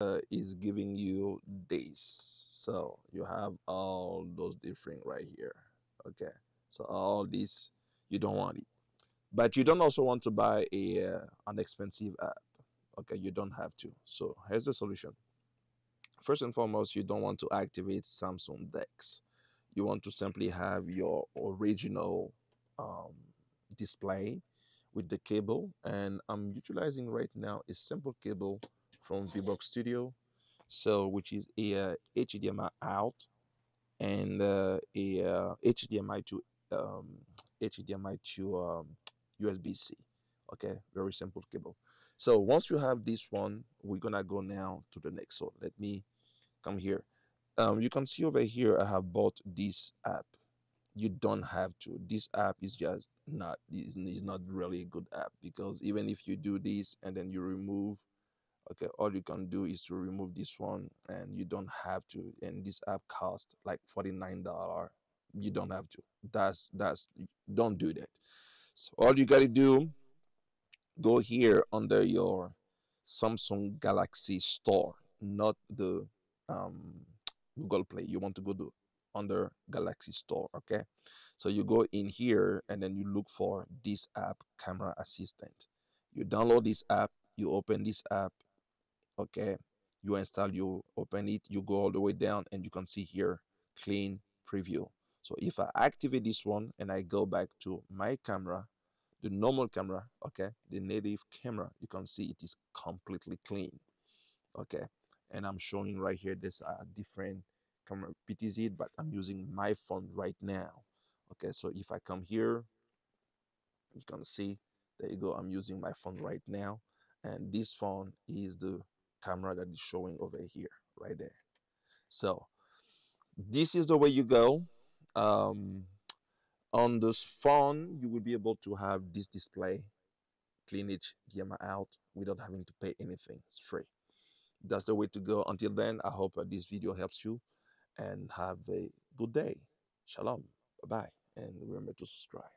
uh, is giving you this so you have all those different right here okay? So all this you don't want it. But you don't also want to buy a uh, an expensive app okay? You don't have to. So here's the solution. First and foremost you don't want to activate samsung dex. You want to simply have your original um, display with the cable and i'm utilizing right now a simple cable from vbox studio so which is a uh, hdmi out and uh, a uh, hdmi to um, hdmi to um, usb-c okay? Very simple cable. So once you have this one we're gonna go now to the next one. Let me come here. Um, you can see over here i have bought this app. You don't have to. This app is just not is, is not really a good app because even if you do this and then you remove okay all you can do is to remove this one and you don't have to and this app cost like 49 dollar. You don't have to. That's that's don't do that. So all you got to do go here under your samsung galaxy store not the um, google play. You want to go to under galaxy store okay? So you go in here and then you look for this app camera assistant. You download this app you open this app okay you install you open it you go all the way down and you can see here clean preview. So if i activate this one and i go back to my camera the normal camera okay the native camera you can see it is completely clean okay? And i'm showing right here this uh, different camera ptz but i'm using my phone right now okay? So if i come here you can see there you go i'm using my phone right now and this phone is the camera that is showing over here right there. So this is the way you go. Um, on this phone you will be able to have this display clean HDMI out without having to pay anything. It's free. That's the way to go. Until then i hope this video helps you and have a good day. Shalom. Bye bye and remember to subscribe